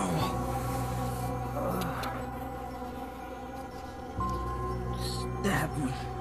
Oh. Uh. Stab me.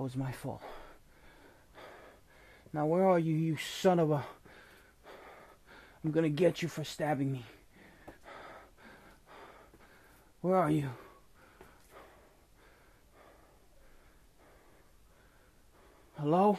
Was my fault. Now, where are you, you son of a. I'm gonna get you for stabbing me. Where are you? Hello?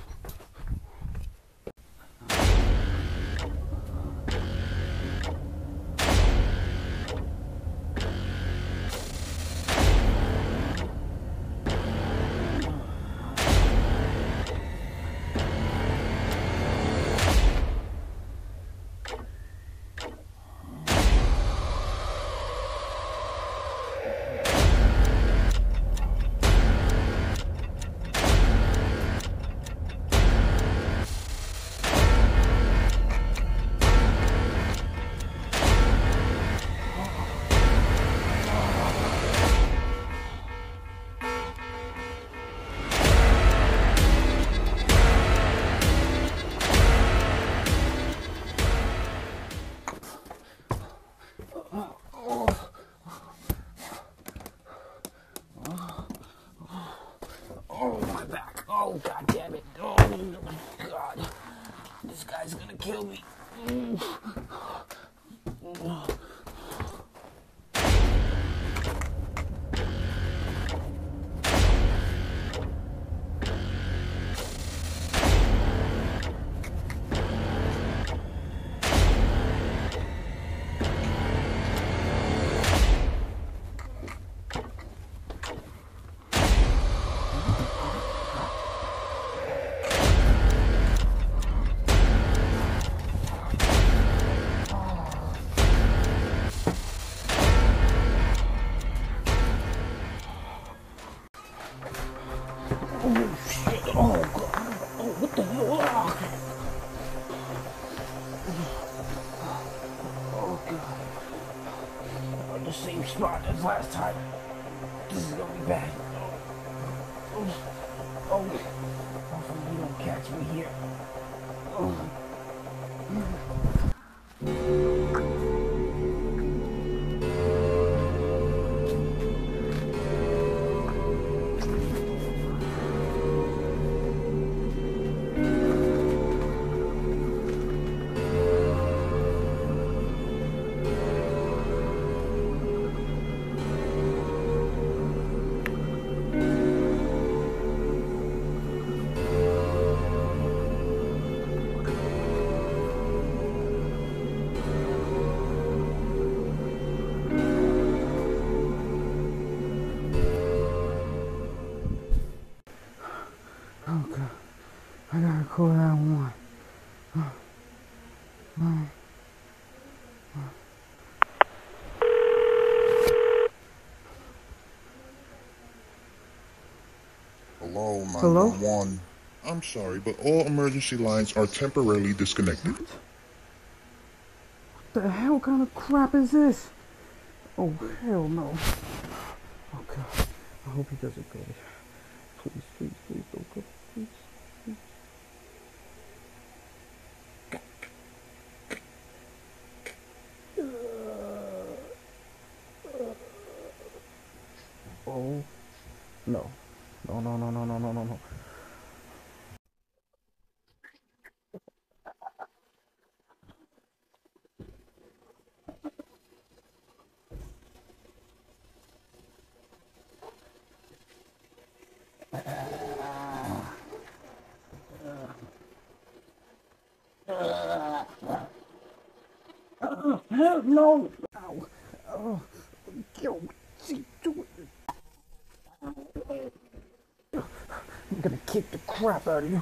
Oh, shit. Oh, god. Oh, what the hell? Ah. Oh, god. On the same spot as last time. This is gonna be bad. I that one. Hello, Hello? I'm sorry, but all emergency lines are temporarily disconnected. What the hell kind of crap is this? Oh hell no. Oh god. I hope he doesn't go there. Please, please, please don't go. Please, please. Oh no. No no no no no no no no. No! Ow! Oh, yo, see, do it. I'm gonna kick the crap out of you.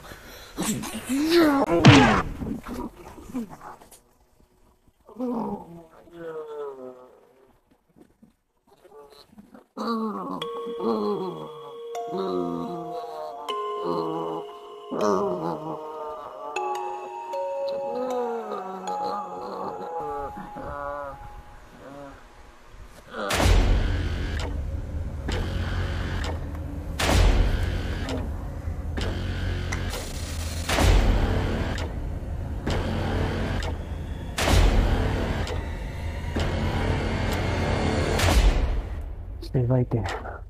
Stay right there.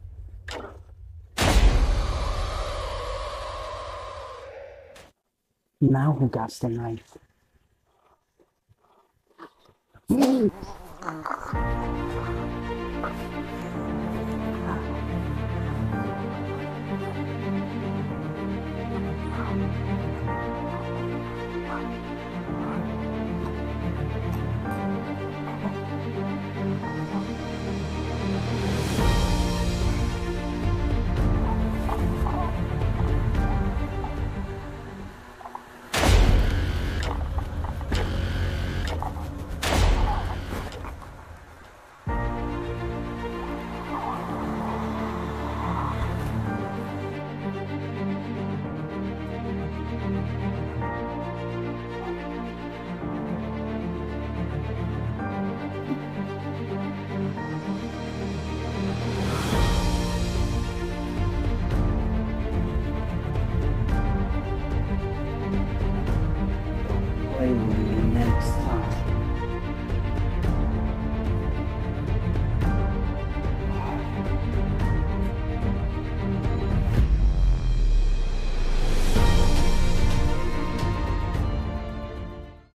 Now who got the knife?